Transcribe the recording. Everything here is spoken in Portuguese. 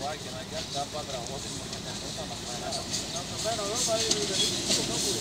Vai, não é que é, dá não tem nada. Não, não, não, não, vai, não, não, não, não, não, não, não, não, vai não, não, não, não, não,